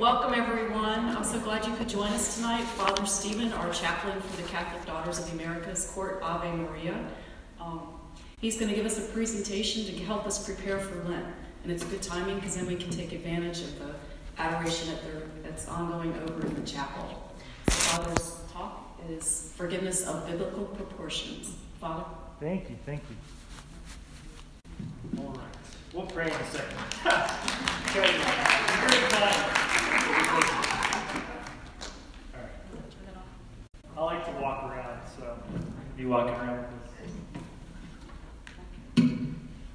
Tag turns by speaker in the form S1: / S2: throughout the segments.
S1: welcome everyone. I'm so glad you could join us tonight. Father Steven, our chaplain for the Catholic Daughters of the Americas, Court Ave Maria. Um, he's going to give us a presentation to help us prepare for Lent. And it's good timing because then we can take advantage of the adoration that that's ongoing over in the chapel. So Father's talk is forgiveness of biblical proportions. Father?
S2: Thank you, thank you. All right. We'll pray in a second. okay. Very kind. I like to walk around, so be walking around.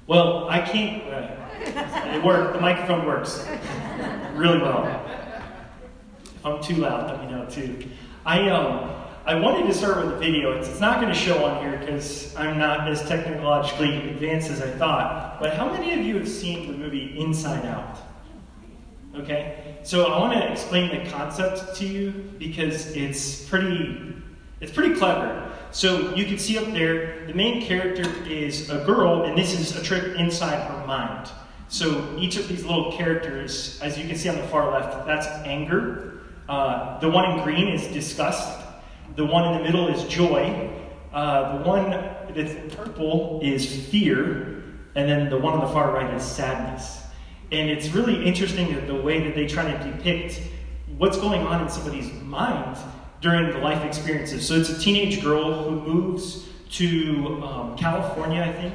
S2: Well, I can't. Uh, it worked. The microphone works really well. If I'm too loud, let me know too. I um. I wanted to start with a video. It's, it's not going to show on here because I'm not as technologically advanced as I thought. But how many of you have seen the movie Inside Out? Okay, so I want to explain the concept to you because it's pretty, it's pretty clever. So you can see up there, the main character is a girl, and this is a trip inside her mind. So each of these little characters, as you can see on the far left, that's anger. Uh, the one in green is disgust. The one in the middle is joy. Uh, the one that's purple is fear. And then the one on the far right is sadness. And it's really interesting that the way that they try to depict what's going on in somebody's mind during the life experiences. So it's a teenage girl who moves to um, California, I think,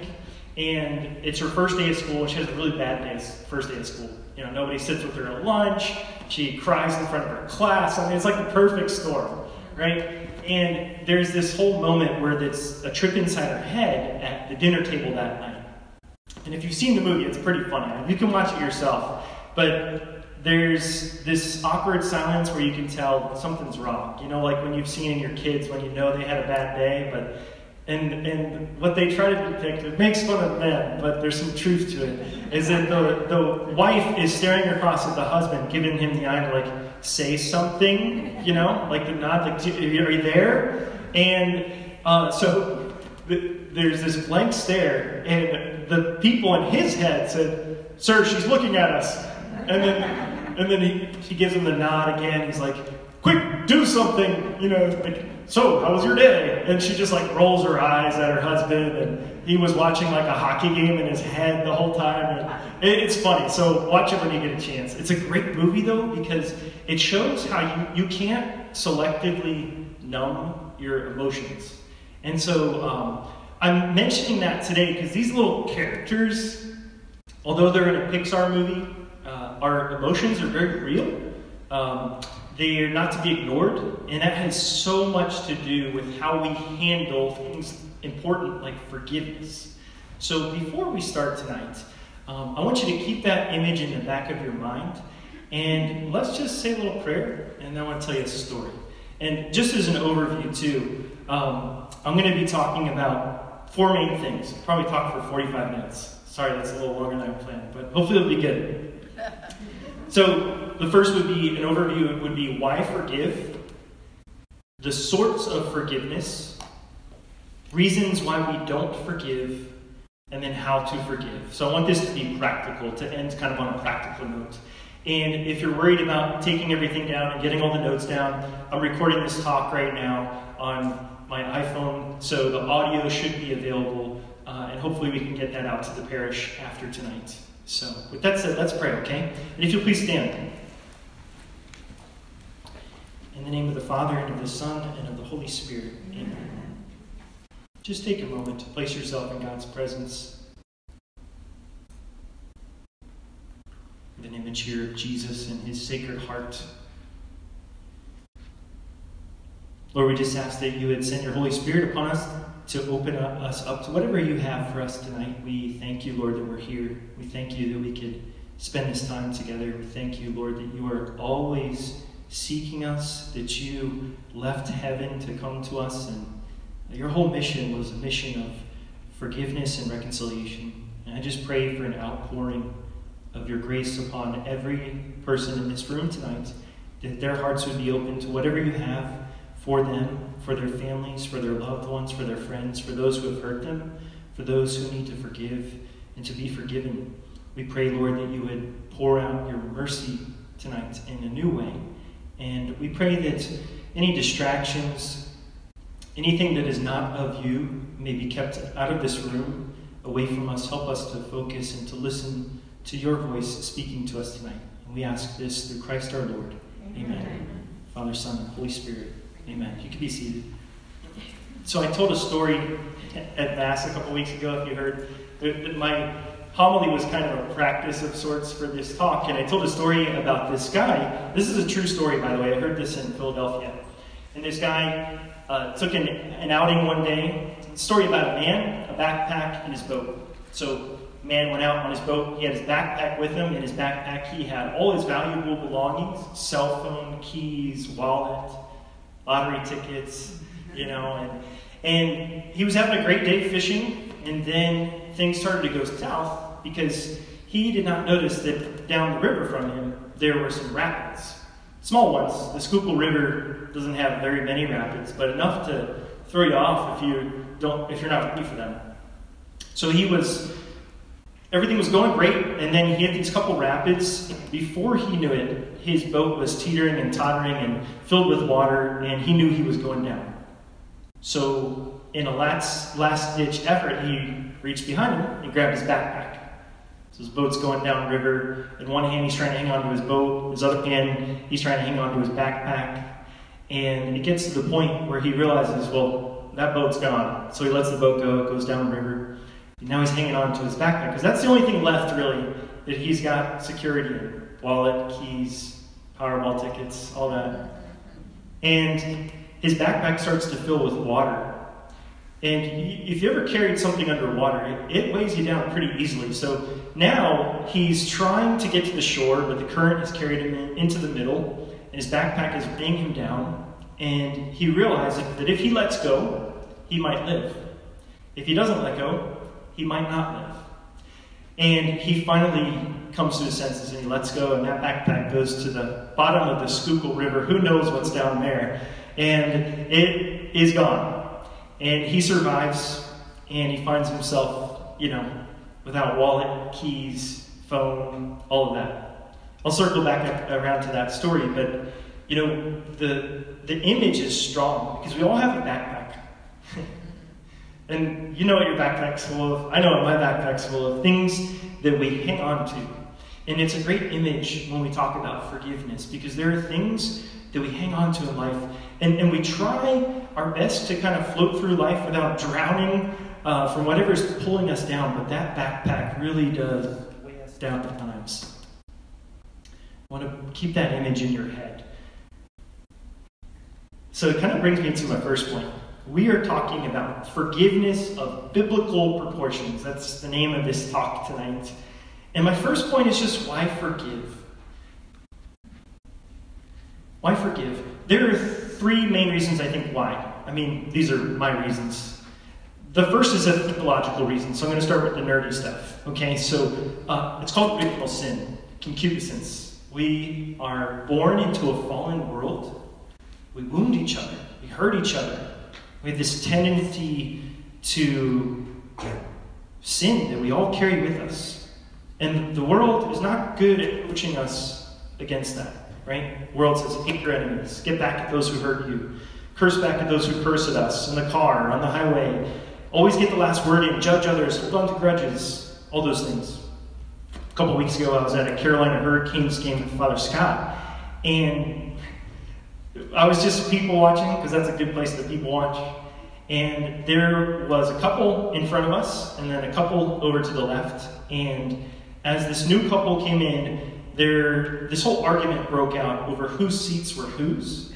S2: and it's her first day of school. and She has a really bad day, first day of school. You know, nobody sits with her at lunch. She cries in front of her class. I mean, it's like the perfect storm, right? And there's this whole moment where it's a trip inside her head at the dinner table that night. And if you've seen the movie, it's pretty funny. You can watch it yourself. But there's this awkward silence where you can tell something's wrong. You know, like when you've seen in your kids when you know they had a bad day, but and and what they try to depict, it makes fun of them, but there's some truth to it, is that the, the wife is staring across at the husband, giving him the eye to like say something, you know, like the nod, like, are you there? And uh, so there's this blank stare, and the people in his head said, Sir, she's looking at us. And then and then he, he gives him the nod again. He's like, quick, do something, you know, like, so how was your day? And she just like rolls her eyes at her husband, and he was watching like a hockey game in his head the whole time. And it, it's funny, so watch it when you get a chance. It's a great movie though, because it shows how you, you can't selectively numb your emotions. And so um, I'm mentioning that today because these little characters, although they're in a Pixar movie, uh, our emotions are very real. Um, they are not to be ignored, and that has so much to do with how we handle things important like forgiveness. So before we start tonight, um, I want you to keep that image in the back of your mind, and let's just say a little prayer, and then I want to tell you a story. And just as an overview, too, um, I'm going to be talking about four main things. Probably talk for 45 minutes. Sorry, that's a little longer than I planned, but hopefully it'll be good. So the first would be an overview it would be why forgive, the sorts of forgiveness, reasons why we don't forgive, and then how to forgive. So I want this to be practical, to end kind of on a practical note. And if you're worried about taking everything down and getting all the notes down, I'm recording this talk right now on my iPhone, so the audio should be available, uh, and hopefully we can get that out to the parish after tonight. So, with that said, let's pray, okay? And if you'll please stand. In the name of the Father, and of the Son, and of the Holy Spirit, amen. Just take a moment to place yourself in God's presence. With an image here of Jesus and his sacred heart. Lord, we just ask that you would send your Holy Spirit upon us to open us up to whatever you have for us tonight. We thank you, Lord, that we're here. We thank you that we could spend this time together. We thank you, Lord, that you are always seeking us, that you left heaven to come to us, and your whole mission was a mission of forgiveness and reconciliation. And I just pray for an outpouring of your grace upon every person in this room tonight, that their hearts would be open to whatever you have for them, for their families, for their loved ones, for their friends, for those who have hurt them, for those who need to forgive and to be forgiven. We pray, Lord, that you would pour out your mercy tonight in a new way. And we pray that any distractions, anything that is not of you, may be kept out of this room, away from us. Help us to focus and to listen to your voice speaking to us tonight. And we ask this through Christ our Lord. Amen. Amen. Father, Son, and Holy Spirit. Amen. You can be seated. So I told a story at Mass a couple weeks ago, if you heard. My homily was kind of a practice of sorts for this talk, and I told a story about this guy. This is a true story, by the way. I heard this in Philadelphia. And this guy uh, took an, an outing one day. story about a man, a backpack, and his boat. So, man went out on his boat. He had his backpack with him. In his backpack, he had all his valuable belongings cell phone, keys, wallet, lottery tickets, you know. And, and he was having a great day fishing, and then things started to go south because he did not notice that down the river from him there were some rapids. Small ones. The Schuylkill River doesn't have very many rapids, but enough to throw you off if you don't if you're not ready for them. So he was everything was going great, and then he hit these couple rapids. Before he knew it, his boat was teetering and tottering and filled with water, and he knew he was going down. So in a last last ditch effort, he reached behind him and grabbed his backpack. So his boat's going downriver. In one hand, he's trying to hang on to his boat. His other hand, he's trying to hang on to his backpack. And it gets to the point where he realizes, well, that boat's gone. So he lets the boat go. It goes downriver. And now he's hanging on to his backpack because that's the only thing left, really, that he's got security in wallet, keys, Powerball tickets, all that. And his backpack starts to fill with water. And if you ever carried something underwater, it, weighs you down pretty easily. So now he's trying to get to the shore, but the current has carried him in, into the middle, and his backpack is weighing him down. And he realizes that if he lets go, he might live. If he doesn't let go, he might not live. And he finally comes to his senses and he lets go, and that backpack goes to the bottom of the Schuylkill River. Who knows what's down there? And it is gone. And he survives, and he finds himself, you know, without wallet, keys, phone, all of that. I'll circle back around to that story, but you know, the the image is strong because we all have a backpack. And you know what your backpack's full of. I know what my backpack's full of things that we hang on to. And it's a great image when we talk about forgiveness because there are things that we hang on to in life and, and we try our best to kind of float through life without drowning uh, from whatever's pulling us down, but that backpack really does weigh us down at times. I want to keep that image in your head. So it kind of brings me to my first point. We are talking about forgiveness of biblical proportions. That's the name of this talk tonight. And my first point is just why forgive? Why forgive? There are three main reasons I think why. I mean, these are my reasons. The first is a theological reason, so I'm going to start with the nerdy stuff. Okay, so uh, it's called original sin, concupiscence. We are born into a fallen world. We wound each other. We hurt each other. We have this tendency to sin that we all carry with us. And the world is not good at coaching us against that right? The world says, hate your enemies, get back at those who hurt you, curse back at those who curse at us in the car, on the highway, always get the last word in, judge others, hold on to grudges, all those things. A couple weeks ago, I was at a Carolina Hurricanes game with Father Scott, and I was just people watching because that's a good place to people watch. And there was a couple in front of us, and then a couple over to the left. And as this new couple came in, there, this whole argument broke out over whose seats were whose.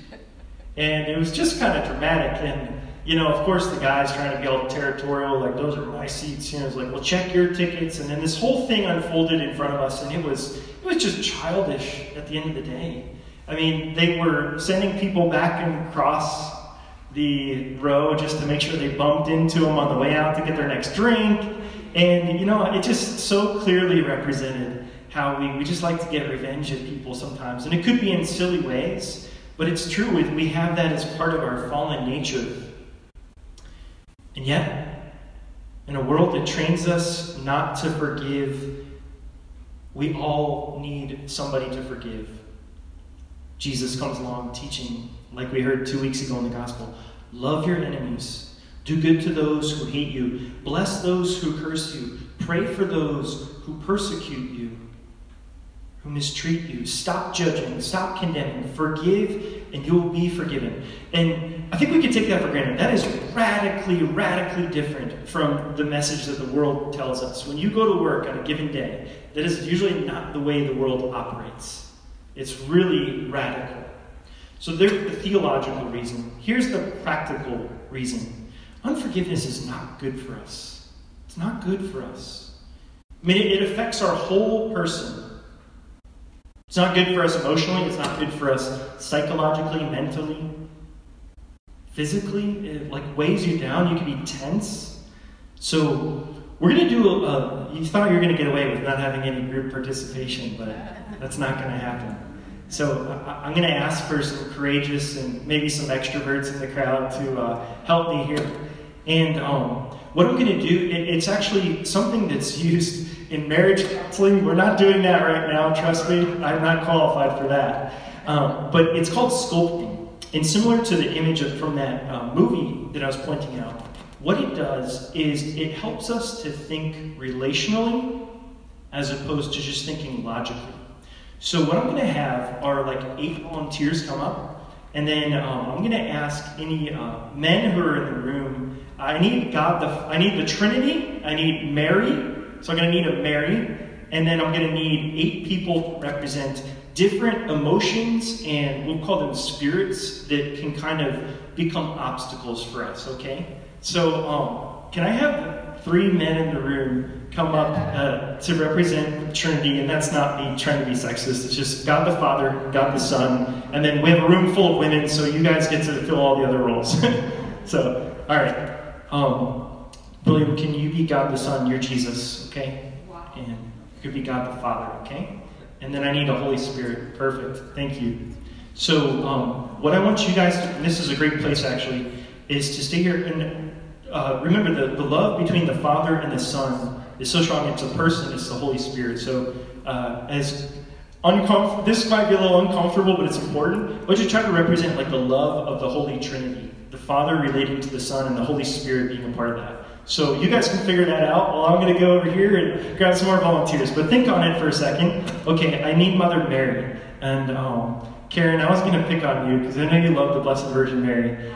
S2: And it was just kind of dramatic. And, you know, of course, the guy's trying to be all territorial, like, those are my seats. You know, it's like, well, check your tickets. And then this whole thing unfolded in front of us, and it was, it was just childish at the end of the day. I mean, they were sending people back and across the row just to make sure they bumped into them on the way out to get their next drink. And, you know, it just so clearly represented how we, we just like to get revenge at people sometimes. And it could be in silly ways, but it's true. We have that as part of our fallen nature. And yet, in a world that trains us not to forgive, we all need somebody to forgive. Jesus comes along teaching, like we heard two weeks ago in the gospel love your enemies, do good to those who hate you, bless those who curse you, pray for those who persecute you, who mistreat you. Stop judging, stop condemning, forgive, and you will be forgiven. And I think we can take that for granted. That is radically, radically different from the message that the world tells us. When you go to work on a given day, that is usually not the way the world operates. It's really radical. So there's the theological reason. Here's the practical reason. Unforgiveness is not good for us. It's not good for us. I mean, it, affects our whole person. It's not good for us emotionally, it's not good for us psychologically, mentally, physically. It like weighs you down. You can be tense. So we're going to do a, you thought you were going to get away with not having any group participation, but that's not going to happen. So I'm going to ask for some courageous and maybe some extroverts in the crowd to uh, help me here. And um, what I'm going to do, it, it's actually something that's used in marriage counseling. We're not doing that right now, trust me. I'm not qualified for that. Um, but it's called sculpting. And similar to the image of, from that uh, movie that I was pointing out, what it does is it helps us to think relationally as opposed to just thinking logically. So what I'm going to have are like eight volunteers come up, and then um, I'm going to ask any uh, men who are in the room. I need God, the I need the Trinity. I need Mary. So I'm going to need a Mary, and then I'm going to need eight people to represent different emotions, and we'll call them spirits that can kind of become obstacles for us. Okay. So um, can I have three men in the room come up uh, to represent Trinity, and that's not me trying to be sexist. It's just God the Father, God the Son, and then we have a room full of women, so you guys get to fill all the other roles. so, all right. Um, William, can you be God the Son? You're Jesus, okay? Wow. And you could be God the Father, okay? And then I need a Holy Spirit. Perfect. Thank you. So, um, what I want you guys to, this is a great place actually, is to stay here and uh, remember the, the love between the Father and the Son is so strong. It's a person, it's the Holy Spirit. So, uh, as uncomfortable, this might be a little uncomfortable, but it's important. But you try to represent like the love of the Holy Trinity, the Father relating to the Son, and the Holy Spirit being a part of that. So you guys can figure that out. Well, I'm going to go over here and grab some more volunteers. But think on it for a second. Okay, I need Mother Mary. And um, Karen, I was going to pick on you because I know you love the Blessed Virgin Mary.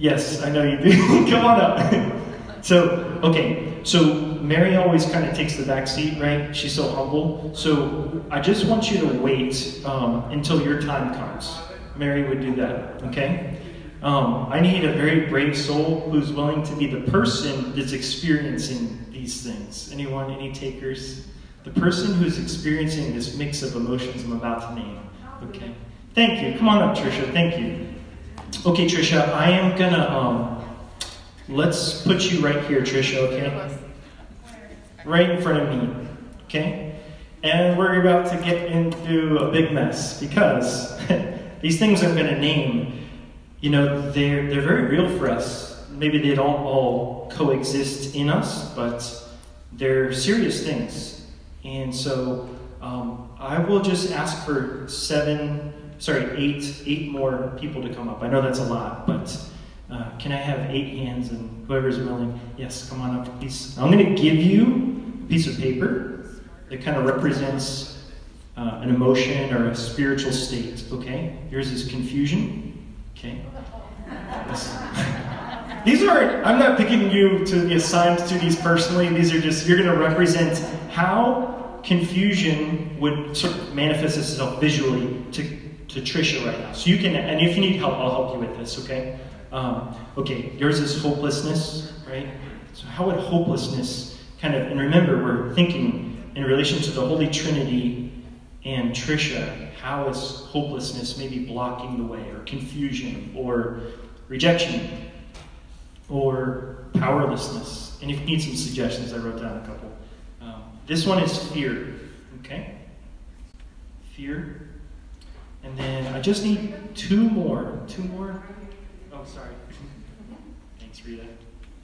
S2: Yes, I know you do. Come on up. so, okay, so Mary always kind of takes the back seat, right? She's so humble. So I just want you to wait um, until your time comes. Mary would do that, okay? Um, I need a very brave soul who's willing to be the person that's experiencing these things. Anyone, any takers? The person who's experiencing this mix of emotions I'm about to name. Okay. Thank you. Come on up, Trisha. Thank you. Okay, Trisha, I am gonna um, let's put you right here, Trisha. Okay. Right in front of me. Okay. And we're about to get into a big mess because these things I'm to name you know, they're, they're very real for us. Maybe they don't all coexist in us, but they're serious things. And so um, I will just ask for seven, sorry, eight, eight more people to come up. I know that's a lot, but uh, can I have eight hands and whoever's willing? Yes, come on up, please. I'm going to give you a piece of paper that kind of represents uh, an emotion or a spiritual state, okay? Yours is confusion. Okay? these are, I'm not picking you to be assigned to these personally. These are just, you're going to represent how confusion would sort of manifest itself visually to, to Trisha right now. So you can, and if you need help, I'll help you with this, okay? Um, okay, yours is hopelessness, right? So how would hopelessness kind of, and remember, we're thinking in relation to the Holy Trinity and Trisha, how is hopelessness maybe blocking the way, or confusion, or rejection, or powerlessness? And if you need some suggestions, I wrote down a couple. Um, this one is fear, okay? Fear. And then I just need two more. Two more. Oh, sorry. Thanks, Rita.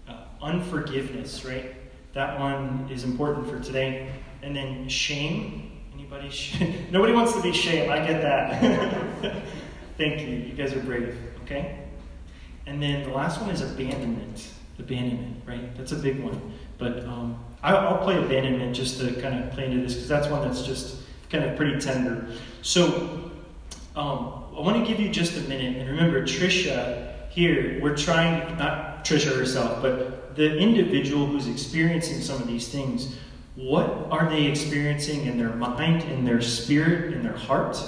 S2: Uh, unforgiveness, right? That one is important for today. And then shame. Anybody? Sh- Nobody wants to be shame. I get that. Thank you. You guys are brave, okay? And then the last one is abandonment. Abandonment, right? That's a big one. But um, I, I'll play abandonment just to kind of play into this because that's one that's just kind of pretty tender. So um, I want to give you just a minute. And remember, Trisha here, we're trying, not Trisha herself, but the individual who's experiencing some of these things, what are they experiencing in their mind, in their spirit, in their heart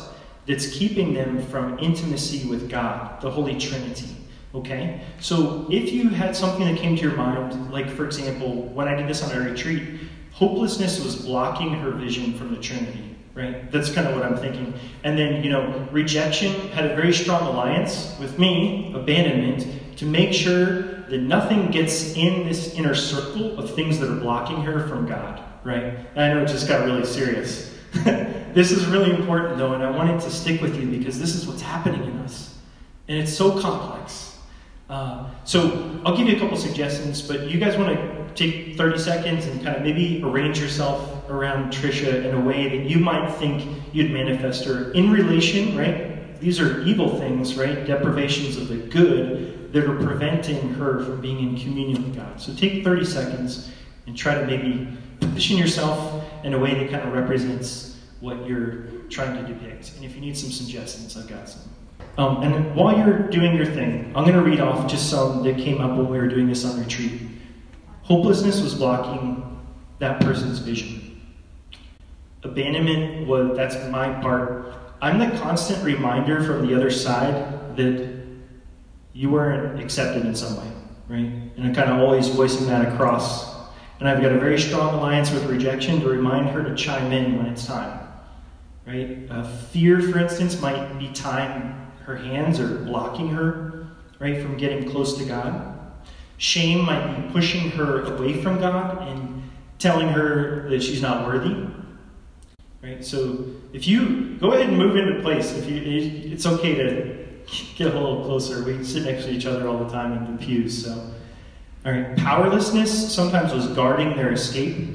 S2: that's keeping them from intimacy with God, the Holy Trinity? Okay? So if you had something that came to your mind, like for example, when I did this on a retreat, hopelessness was blocking her vision from the Trinity, right? That's kind of what I'm thinking. And then, you know, rejection had a very strong alliance with me, abandonment, to make sure that nothing gets in this inner circle of things that are blocking her from God, right? And I know it just got really serious. this is really important though, and I wanted to stick with you because this is what's happening in us. And it's so complex. Uh, so I'll give you a couple suggestions, but you guys want to take 30 seconds and kind of maybe arrange yourself around Trisha in a way that you might think you'd manifest her in relation, right? These are evil things, right? Deprivations of the good that are preventing her from being in communion with God. So take 30 seconds and try to maybe position yourself in a way that kind of represents what you're trying to depict. And if you need some suggestions, I've got some. Um, and while you're doing your thing, I'm going to read off just some that came up when we were doing this on retreat. Hopelessness was blocking that person's vision. Abandonment was, that's my part. I'm the constant reminder from the other side that you weren't accepted in some way, right? And I'm kind of always voicing that across. And I've got a very strong alliance with rejection to remind her to chime in when it's time, right? Uh, fear, for instance, might be time her hands are blocking her, right, from getting close to God. Shame might be pushing her away from God and telling her that she's not worthy. Right? So if you go ahead and move into place, if you it's okay to get a little closer. We sit next to each other all the time in the pews, so all right. Powerlessness sometimes was guarding their escape.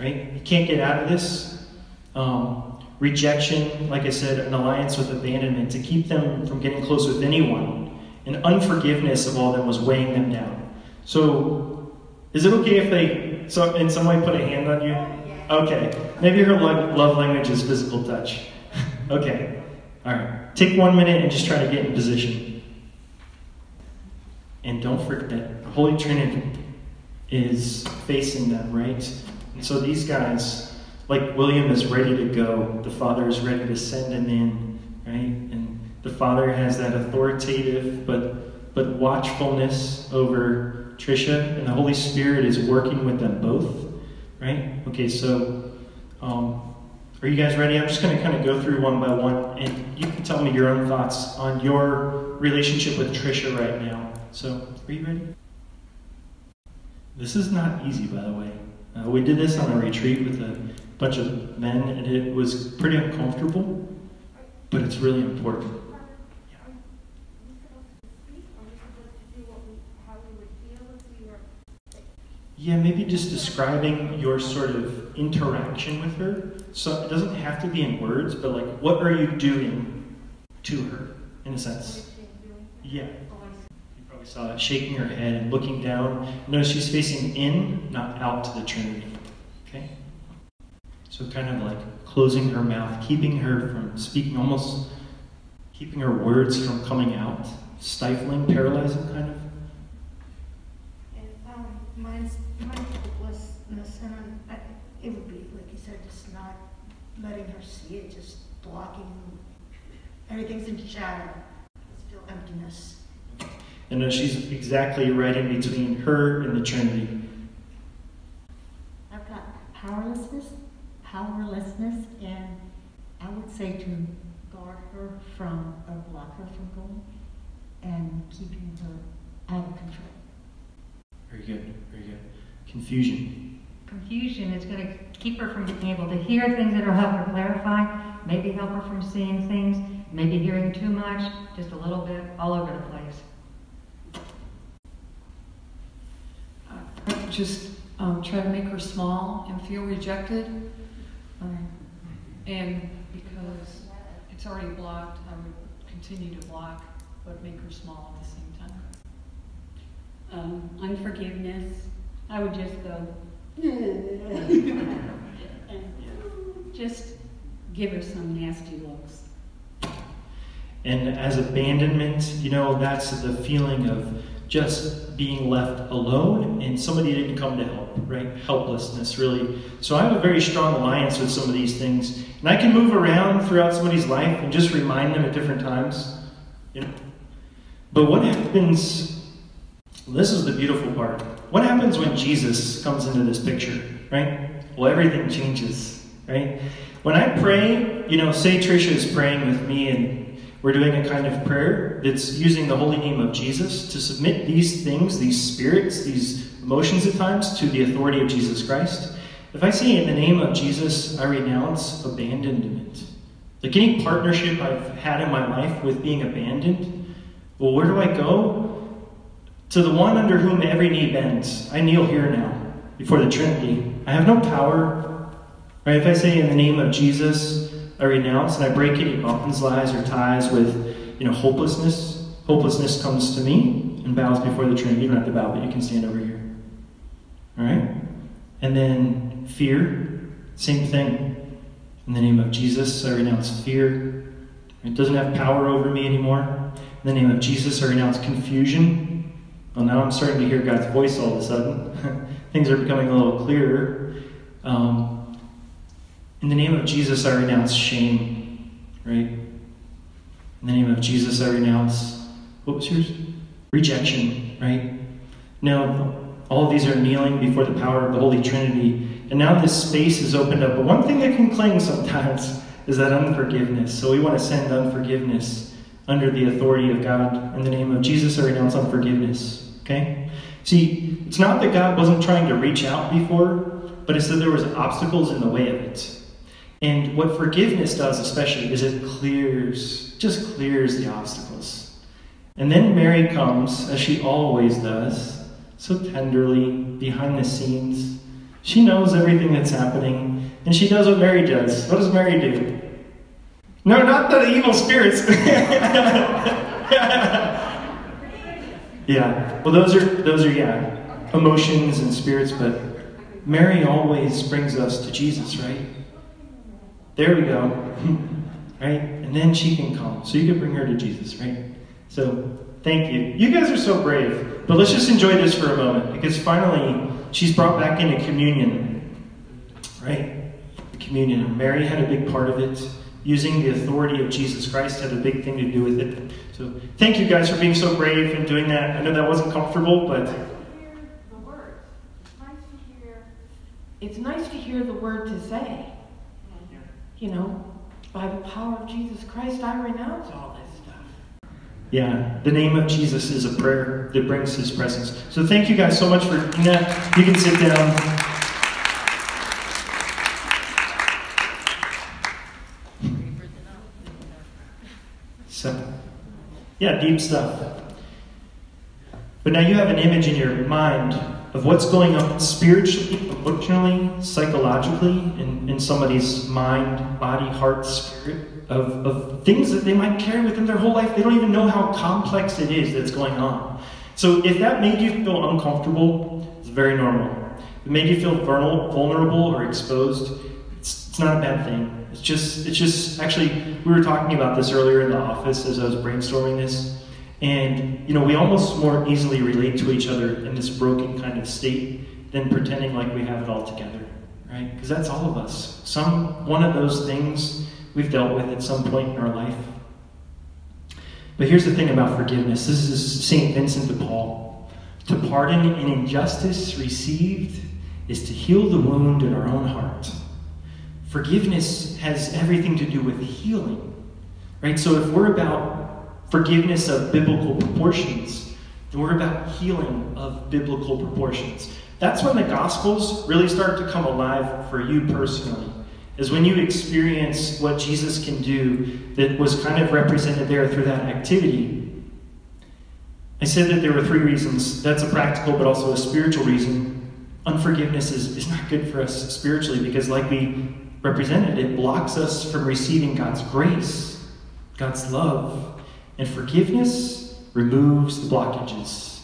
S2: Right? You can't get out of this. Um, rejection, like I said, an alliance with abandonment to keep them from getting close with anyone, and unforgiveness of all that was weighing them down. So, is it okay if they, so in some way, put a hand on you? Okay. Maybe her love language is physical touch. okay. All right. Take one minute and just try to get in position. And don't forget, the Holy Trinity is facing them, right? And so these guys, like William is ready to go, the Father is ready to send him in, right? And the Father has that authoritative but but watchfulness over Trisha, and the Holy Spirit is working with them both, right? Okay, so um, are you guys ready? I'm just going to kind of go through one by one, and you can tell me your own thoughts on your relationship with Trisha right now. So, are you ready? This is not easy, by the way. Uh, we did this on a retreat with a bunch of men, and it was pretty uncomfortable, but it's really important. Yeah, maybe just describing your sort of interaction with her. So it doesn't have to be in words, but like, what are you doing to her, in a sense? Yeah. You probably saw it, shaking her head and looking down. Notice she's facing in, not out to the Trinity. Okay? So kind of like closing her mouth, keeping her from speaking, almost keeping her words from coming out, stifling, paralyzing, kind of.
S3: And um, mine's, mine's hopelessness, and I, it would be like you said, just not letting her see it, just blocking. Everything's in shadow. It's feel emptiness.
S2: And uh, she's exactly right in between her and the Trinity.
S4: I've got powerlessness powerlessness, and I would say to guard her from, or block her from going, and keeping her out of control.
S2: Very good, very good. Confusion.
S5: Confusion is going to keep her from being able to hear things that will help her clarify, maybe help her from seeing things, maybe hearing too much, just a little bit, all over the place.
S1: Uh, just um, try to make her small and feel rejected um, and because it's already blocked, I would continue to block but make her small at the same time?
S6: um, unforgiveness, I would just go, and just give her some nasty looks.
S2: And as abandonment, you know, that's the feeling of just being left alone and somebody didn't come to help, right? Helplessness, really. So I have a very strong alliance with some of these things. And I can move around throughout somebody's life and just remind them at different times. You know? But what happens, this is the beautiful part. What happens when Jesus comes into this picture, right? Well, everything changes, right? When I pray, you know, say Trisha is praying with me and we're doing a kind of prayer that's using the holy name of Jesus to submit these things, these spirits, these emotions at times, to the authority of Jesus Christ. If I say in the name of Jesus, I renounce abandonment. Like any partnership I've had in my life with being abandoned, well, where do I go? To the one under whom every knee bends. I kneel here now before the Trinity. I have no power. Right? If I say in the name of Jesus, I renounce and I break any bonds, lies, or ties with, you know, hopelessness. Hopelessness comes to me and bows before the Trinity. You don't have to bow, but you can stand over here. All right? And then fear, same thing. In the name of Jesus, I renounce fear. It doesn't have power over me anymore. In the name of Jesus, I renounce confusion. Well, now I'm starting to hear God's voice all of a sudden. Things are becoming a little clearer. Um, in the name of Jesus, I renounce shame, right? In the name of Jesus, I renounce, what was yours? Rejection, right? Now, all of these are kneeling before the power of the Holy Trinity. And now this space is opened up. But one thing that can cling sometimes is that unforgiveness. So we want to send unforgiveness under the authority of God. In the name of Jesus, I renounce unforgiveness. Okay? See, it's not that God wasn't trying to reach out before, but it's that there was obstacles in the way of it. And what forgiveness does, especially, is it clears, just clears the obstacles. And then Mary comes, as she always does, so tenderly, behind the scenes. She knows everything that's happening, and she does what Mary does. What does Mary do? No, not the evil spirits. yeah. Well, those are those are yeah, emotions and spirits, but Mary always brings us to Jesus, right? There we go. right? And then she can come. So you can bring her to Jesus, right? So thank you. You guys are so brave. But let's just enjoy this for a moment because finally she's brought back into communion. Right? Communion. Mary had a big part of it. Using the authority of Jesus Christ had a big thing to do with it. So thank you guys for being so brave and doing that. I know that wasn't comfortable, but.
S7: It's nice to hear. It's nice to hear the word to say you know, by the power of Jesus Christ, I renounce all this stuff.
S2: Yeah, the name of Jesus is a prayer that brings his presence. So thank you guys so much for doing that. You can sit down. So, yeah, deep stuff. But now you have an image in your mind of what's going on spiritually, emotionally, psychologically, in, in somebody's mind, body, heart, spirit, of, of things that they might carry within their whole life. They don't even know how complex it is that's going on. So if that made you feel uncomfortable, it's very normal. If it made you feel vulnerable or exposed, it's, not a bad thing. It's just, it's just, actually, we were talking about this earlier in the office as I was brainstorming this. And, you know, we almost more easily relate to each other in this broken kind of state than pretending like we have it all together, right? Because that's all of us. Some, one of those things we've dealt with at some point in our life. But here's the thing about forgiveness this is St. Vincent de Paul. To pardon an injustice received is to heal the wound in our own heart. Forgiveness has everything to do with healing, right? So if we're about forgiveness of biblical proportions, then we're about healing of biblical proportions. That's when the Gospels really start to come alive for you personally, is when you experience what Jesus can do that was kind of represented there through that activity. I said that there were three reasons. That's a practical but also a spiritual reason. Unforgiveness is, is not good for us spiritually because, like we represented, it blocks us from receiving God's grace, God's love, And forgiveness removes the blockages.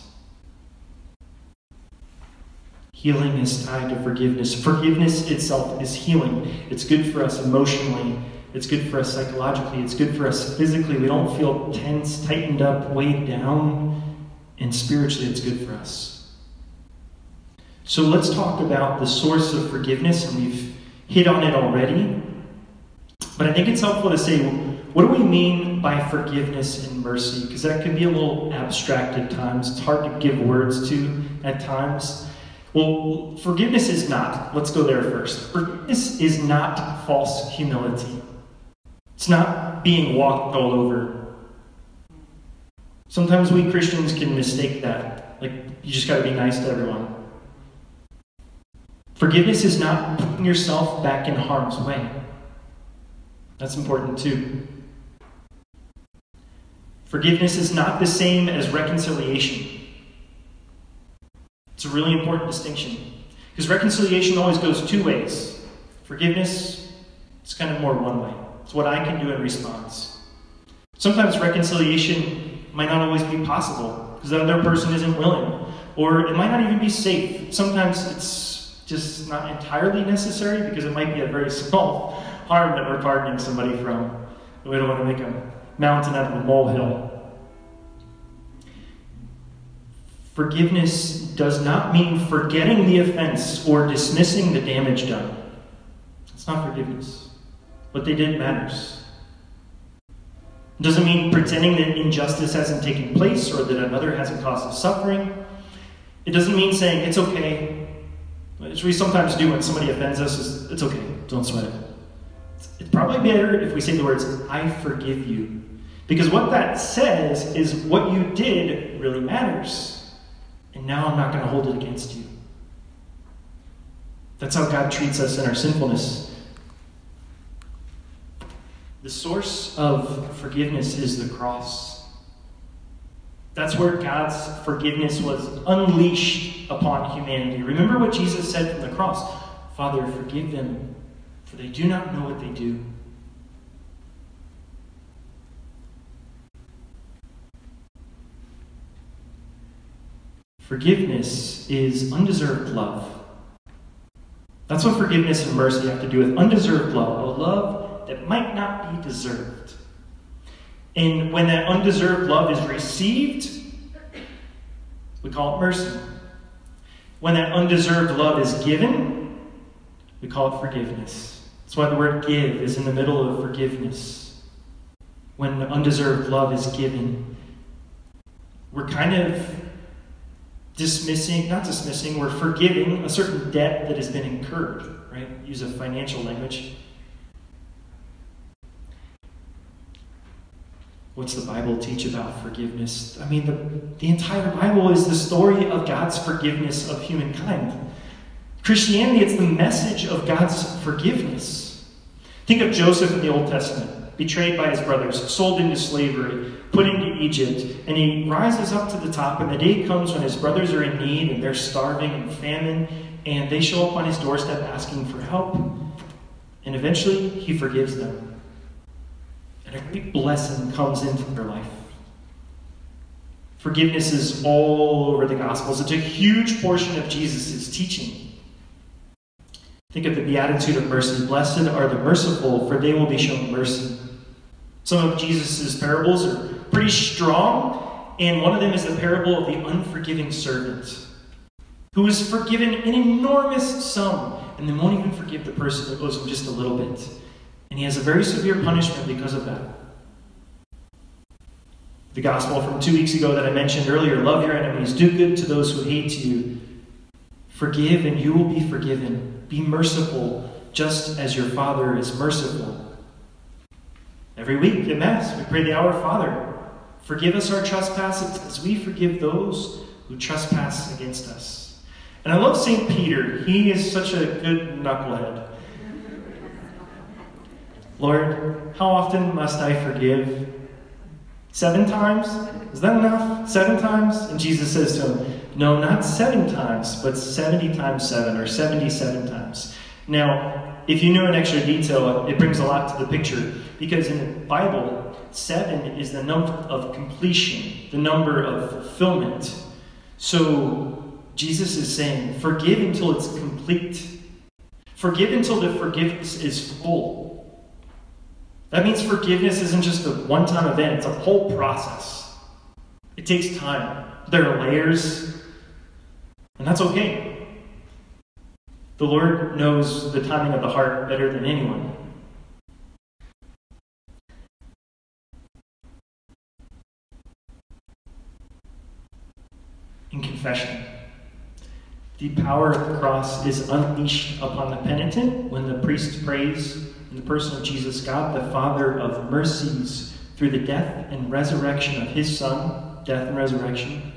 S2: Healing is tied to forgiveness. Forgiveness itself is healing. It's good for us emotionally. It's good for us psychologically. It's good for us physically. We don't feel tense, tightened up, weighed down. And spiritually, it's good for us. So let's talk about the source of forgiveness, and we've hit on it already. But I think it's helpful to say, what do we mean by forgiveness and mercy? Because that can be a little abstract at times. It's hard to give words to at times. Well, forgiveness is not, let's go there first. Forgiveness is not false humility. It's not being walked all over. Sometimes we Christians can mistake that. Like, you just got to be nice to everyone. Forgiveness is not putting yourself back in harm's way. That's important too. Forgiveness is not the same as reconciliation. It's a really important distinction. Because reconciliation always goes two ways. Forgiveness, it's kind of more one way. It's what I can do in response. Sometimes reconciliation might not always be possible because the other person isn't willing, or it might not even be safe. Sometimes it's just not entirely necessary because it might be a very small harm that we're pardoning somebody from. We don't want to make a mountain out of a molehill. Forgiveness does not mean forgetting the offense or dismissing the damage done. It's not forgiveness. What they did matters. It doesn't mean pretending that injustice hasn't taken place or that another hasn't caused us suffering. It doesn't mean saying it's okay. Which we sometimes do when somebody offends us, is it's okay, don't sweat it. It's probably better if we say the words, I forgive you. Because what that says is what you did really matters. And now I'm not going to hold it against you. That's how God treats us in our sinfulness. The source of forgiveness is the cross. That's where God's forgiveness was unleashed upon humanity. Remember what Jesus said from the cross Father, forgive them, for they do not know what they do. Forgiveness is undeserved love. That's what forgiveness and mercy have to do with undeserved love, a love that might not be deserved. And when that undeserved love is received, we call it mercy. When that undeserved love is given, we call it forgiveness. That's why the word give is in the middle of forgiveness. When undeserved love is given, we're kind of dismissing, not dismissing, we're forgiving a certain debt that has been incurred, right? Use a financial language. What's the Bible teach about forgiveness? I mean, the, the entire Bible is the story of God's forgiveness of humankind. Christianity, it's the message of God's forgiveness. Think of Joseph in the Old Testament, betrayed by his brothers, sold into slavery, put into Egypt, and he rises up to the top, and the day comes when his brothers are in need and they're starving and famine, and they show up on his doorstep asking for help. And eventually, he forgives them. And a great blessing comes into their life. Forgiveness is all over the Gospels. It's a huge portion of Jesus' teaching. Think of the Beatitude of Mercy. Blessed are the merciful, for they will be shown mercy. Some of Jesus' parables are pretty strong, and one of them is the parable of the unforgiving servant, who is forgiven an enormous sum, and then won't even forgive the person that owes him just a little bit. And he has a very severe punishment because of that. The gospel from two weeks ago that I mentioned earlier love your enemies, do good to those who hate you, forgive, and you will be forgiven. Be merciful, just as your Father is merciful. Every week at Mass, we pray the Our Father. Forgive us our trespasses as we forgive those who trespass against us. And I love St. Peter. He is such a good knucklehead. Lord, how often must I forgive? Seven times? Is that enough? Seven times? And Jesus says to him, No, not seven times, but 70 times seven, or 77 times. Now, if you know an extra detail, it brings a lot to the picture because in the Bible, seven is the number of completion, the number of fulfillment. So Jesus is saying, forgive until it's complete. Forgive until the forgiveness is full. That means forgiveness isn't just a one time event, it's a whole process. It takes time. There are layers, and that's okay. The Lord knows the timing of the heart better than anyone. In confession, the power of the cross is unleashed upon the penitent when the priest prays in the person of Jesus, God, the Father of mercies, through the death and resurrection of his Son, death and resurrection,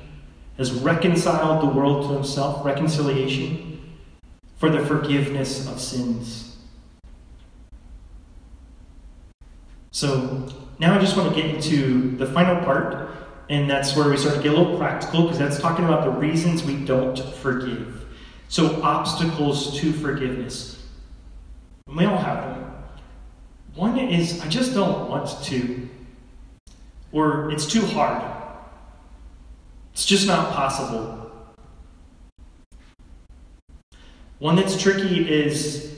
S2: has reconciled the world to himself, reconciliation, for the forgiveness of sins. So now I just want to get into the final part, and that's where we start to get a little practical because that's talking about the reasons we don't forgive. So, obstacles to forgiveness. We all have them. One is, I just don't want to, or it's too hard. It's just not possible. One that's tricky is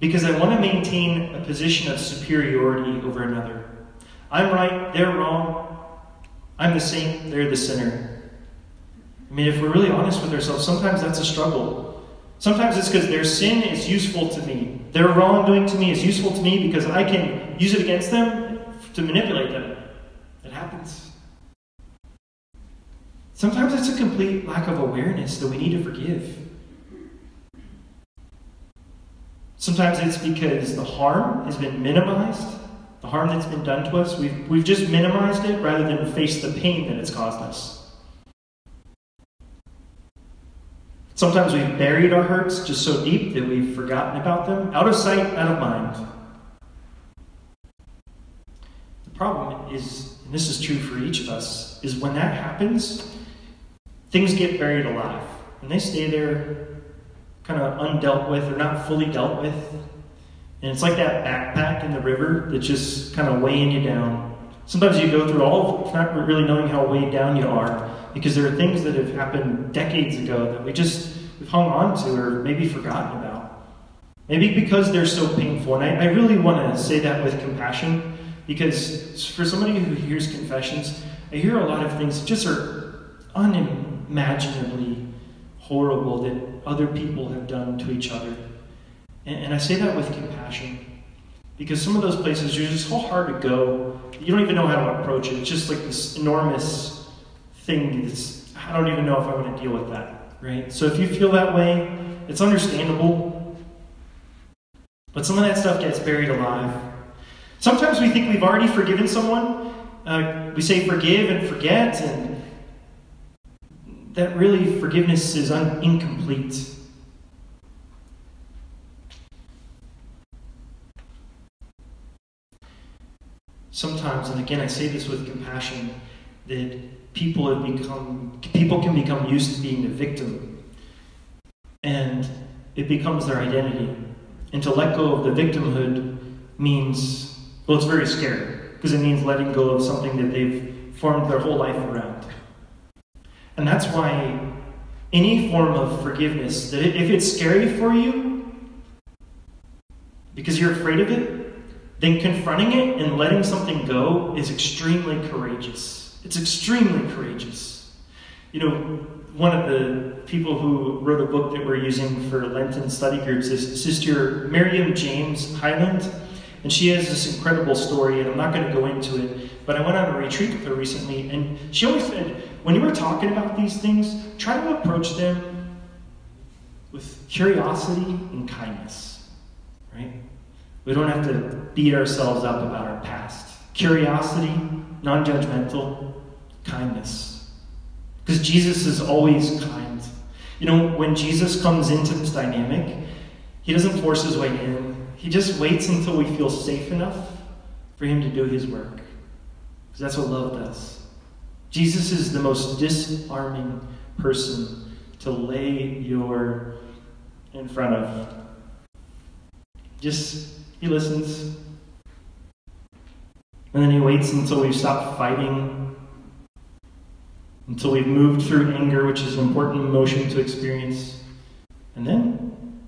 S2: because I want to maintain a position of superiority over another. I'm right, they're wrong. I'm the saint, they're the sinner. I mean, if we're really honest with ourselves, sometimes that's a struggle. Sometimes it's because their sin is useful to me. Their wrongdoing to me is useful to me because I can use it against them to manipulate them. It happens. Sometimes it's a complete lack of awareness that we need to forgive. Sometimes it's because the harm has been minimized, the harm that's been done to us, we've, we've just minimized it rather than face the pain that it's caused us. Sometimes we've buried our hurts just so deep that we've forgotten about them, out of sight, out of mind. The problem is, and this is true for each of us, is when that happens, things get buried alive. And they stay there kind of undealt with or not fully dealt with. And it's like that backpack in the river that's just kind of weighing you down. Sometimes you go through all of it, not really knowing how weighed down you are because there are things that have happened decades ago that we just we've hung on to or maybe forgotten about. Maybe because they're so painful. And I, I really want to say that with compassion because for somebody who hears confessions, I hear a lot of things that just are unimaginably horrible that other people have done to each other. And, and I say that with compassion because some of those places you're just so hard to go. You don't even know how to approach it. It's just like this enormous thing that's, I don't even know if I want to deal with that, right? So if you feel that way, it's understandable. But some of that stuff gets buried alive. Sometimes we think we've already forgiven someone. Uh, we say forgive and forget, and that really forgiveness is un- incomplete. Sometimes, and again, I say this with compassion, that people have become people can become used to being the victim, and it becomes their identity. And to let go of the victimhood means well, it's very scary because it means letting go of something that they've formed their whole life around. And that's why any form of forgiveness, that if it's scary for you, because you're afraid of it, then confronting it and letting something go is extremely courageous. It's extremely courageous. You know, one of the people who wrote a book that we're using for Lenten study groups is Sister Miriam James Heidland. And she has this incredible story, and I'm not going to go into it, but I went on a retreat with her recently, and she always said, when you were talking about these things, try to approach them with curiosity and kindness, right? We don't have to beat ourselves up about our past. Curiosity, non judgmental, kindness. Because Jesus is always kind. You know, when Jesus comes into this dynamic, he doesn't force his way in. He just waits until we feel safe enough for him to do his work. Because that's what love does. Jesus is the most disarming person to lay your in front of. Just, he listens. And then he waits until we've stopped fighting, until we've moved through anger, which is an important emotion to experience. And then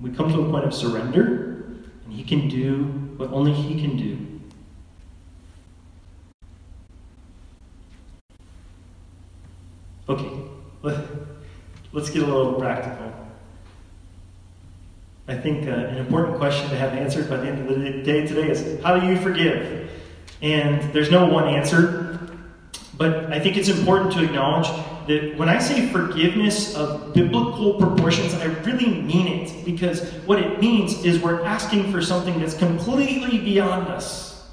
S2: we come to a point of surrender, and he can do what only he can do. Okay, let, us get a little practical. I think uh, an important question to have answered by the end of the day today is how do you forgive? And there's no one answer, but I think it's important to acknowledge that when I say forgiveness of biblical proportions, I really mean it because what it means is we're asking for something that's completely beyond us.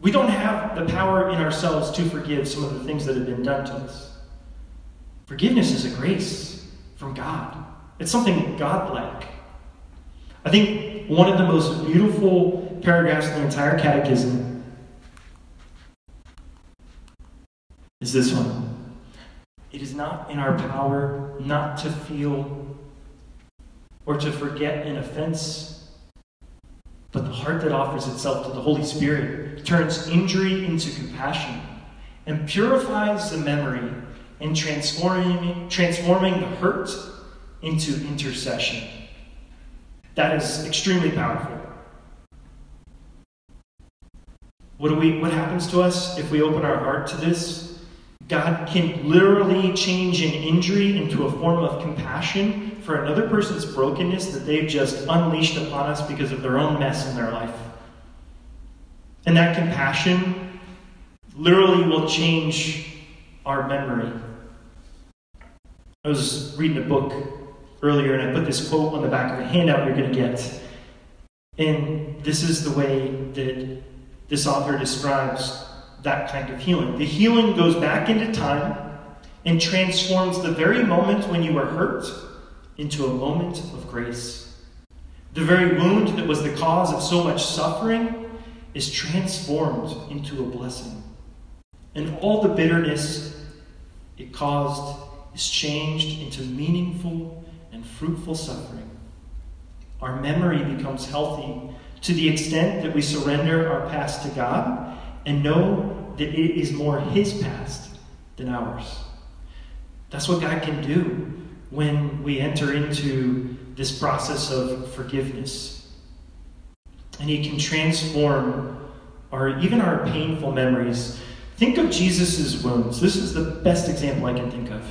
S2: We don't have the power in ourselves to forgive some of the things that have been done to us. Forgiveness is a grace from God, it's something God-like. I think one of the most beautiful paragraphs in the entire catechism is this one. It is not in our power not to feel or to forget an offense, but the heart that offers itself to the Holy Spirit turns injury into compassion and purifies the memory and transforming, transforming the hurt into intercession. That is extremely powerful. What, do we, what happens to us if we open our heart to this? God can literally change an injury into a form of compassion for another person's brokenness that they've just unleashed upon us because of their own mess in their life. And that compassion literally will change our memory I was reading a book earlier and I put this quote on the back of a handout you're going to get. And this is the way that this author describes that kind of healing. The healing goes back into time and transforms the very moment when you were hurt into a moment of grace. The very wound that was the cause of so much suffering is transformed into a blessing. And all the bitterness it caused is changed into meaningful fruitful suffering. Our memory becomes healthy to the extent that we surrender our past to God and know that it is more His past than ours. That's what God can do when we enter into this process of forgiveness. And He can transform our even our painful memories. Think of Jesus' wounds. This is the best example I can think of.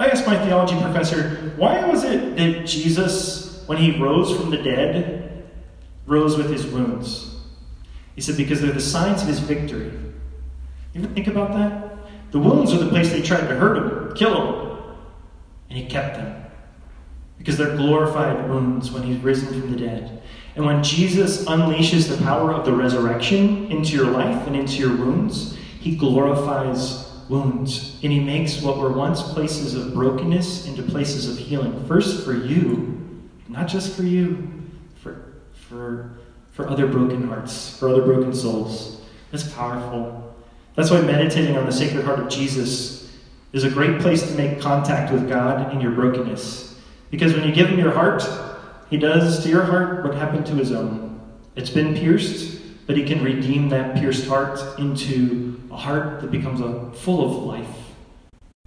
S2: I asked my theology professor, why was it that Jesus, when he rose from the dead, rose with his wounds? He said, because they're the signs of his victory. You ever think about that? The wounds are the place they tried to hurt him, kill him, and he kept them. Because they're glorified wounds when he's risen from the dead. And when Jesus unleashes the power of the resurrection into your life and into your wounds, he glorifies wounds. And He makes what were once places of brokenness into places of healing. First for you, not just for you, for, for, for other broken hearts, for other broken souls. That's powerful. That's why meditating on the Sacred Heart of Jesus is a great place to make contact with God in your brokenness. Because when you give Him your heart, He does to your heart what happened to His own. It's been pierced, but He can redeem that pierced heart into a heart that becomes a, full of life,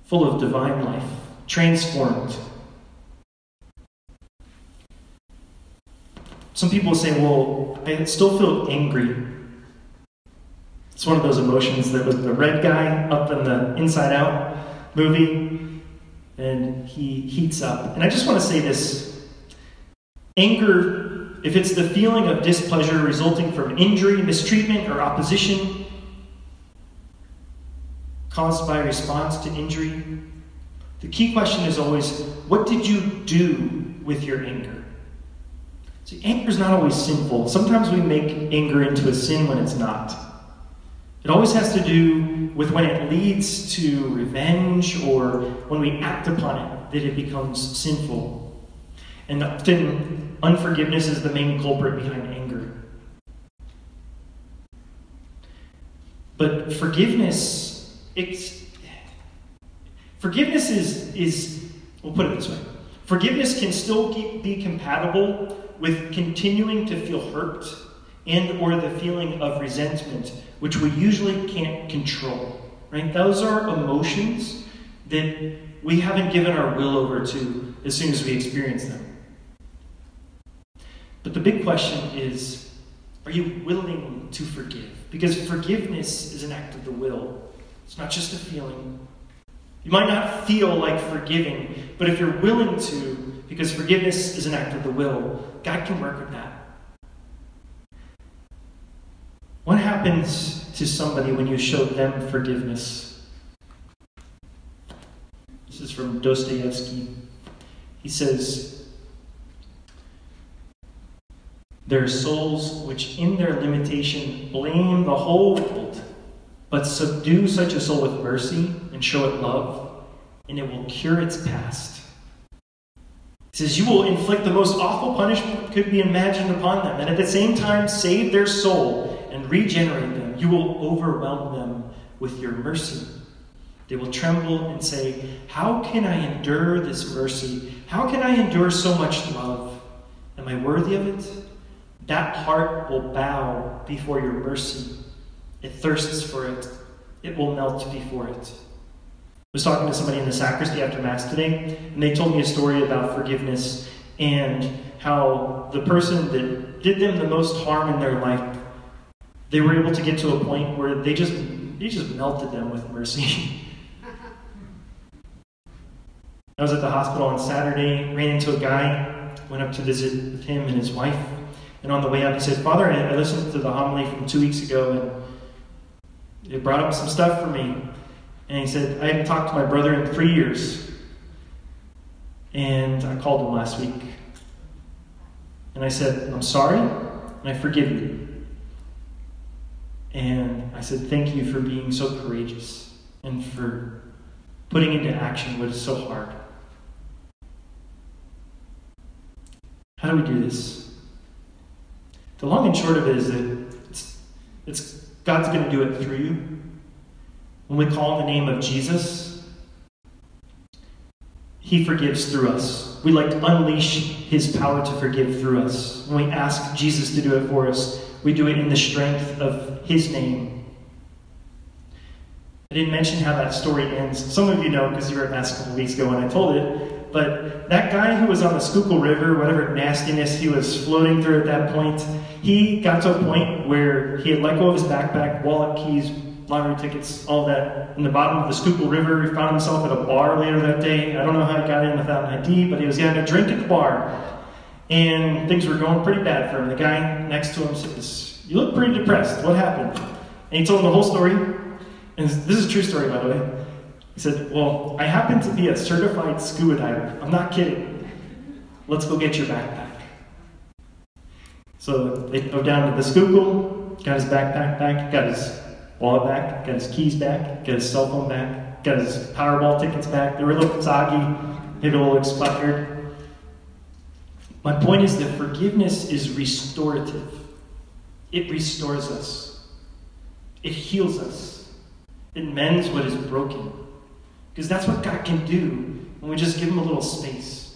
S2: full of divine life, transformed. Some people say, well, I still feel angry. It's one of those emotions that was the red guy up in the Inside Out movie, and he heats up. And I just want to say this anger, if it's the feeling of displeasure resulting from injury, mistreatment, or opposition, caused by response to injury? The key question is always what did you do with your anger? See, anger is not always sinful. Sometimes we make anger into a sin when it's not. It always has to do with when it leads to revenge or when we act upon it that it becomes sinful. And often, unforgiveness is the main culprit behind anger. But forgiveness it's, forgiveness is, is, we'll put it this way forgiveness can still be compatible with continuing to feel hurt and or the feeling of resentment, which we usually can't control. Right? Those are emotions that we haven't given our will over to as soon as we experience them. But the big question is are you willing to forgive? Because forgiveness is an act of the will, it's not just a feeling. You might not feel like forgiving, but if you're willing to, because forgiveness is an act of the will, God can work with that. What happens to somebody when you show them forgiveness? This is from Dostoevsky. He says, There are souls which, in their limitation, blame the whole world, but subdue such a soul with mercy and show it love, and it will cure its past. He says, You will inflict the most awful punishment could be imagined upon them, and at the same time save their soul and regenerate them. You will overwhelm them with your mercy. They will tremble and say, How can I endure this mercy? How can I endure so much love? Am I worthy of it? That heart will bow before your mercy. It thirsts for it. It will melt before it. I was talking to somebody in the sacristy after Mass today, and they told me a story about forgiveness and how the person that did them the most harm in their life, they were able to get to a point where they just they just melted them with mercy. I was at the hospital on Saturday, ran into a guy, went up to visit with him and his wife. And on the way up, he said, Father, I, listened to the homily from two weeks ago, and it brought up some stuff for me. And he said, I hadn't talked to my brother in three years. And I called him last week. And I said, I'm sorry, and I forgive you. And I said, Thank you for being so courageous and for putting into action what is so hard. How do we do this? The long and short of it is that it's, it's God's going to do it through you. When we call on the name of Jesus, He forgives through us. We like to unleash His power to forgive through us. When we ask Jesus to do it for us, we do it in the strength of His name. I didn't mention how that story ends. Some of you know because you were at Mass a couple weeks ago when I told it. But that guy who was on the Schuylkill River, whatever nastiness he was floating through at that point, he got to a point where he had let go of his backpack, wallet, keys, lottery tickets, all that in the bottom of the Schuylkill River. He found himself at a bar later that day. I don't know how he got in without an ID, but he was having a drink at the bar. And things were going pretty bad for him. The guy next to him says, You look pretty depressed. What happened? And he told him the whole story. And this is a true story, by the way. He said, Well, I happen to be a certified scuba diver. I'm not kidding. Let's go get your backpack. So they go down to the Schuylkill, got his backpack back, got his wallet back, got his keys back, got his cell phone back, got his Powerball tickets back. They were a little soggy, maybe a little expired. My point is that forgiveness is restorative. It restores us. It heals us. It mends what is broken. Because that's what God can do when we just give Him a little space.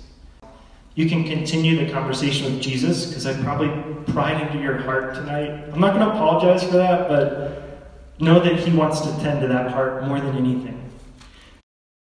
S2: You can continue the conversation with Jesus, because I probably pried into your heart tonight. I'm not going to apologize for that, but know that He wants to tend to that heart more than anything.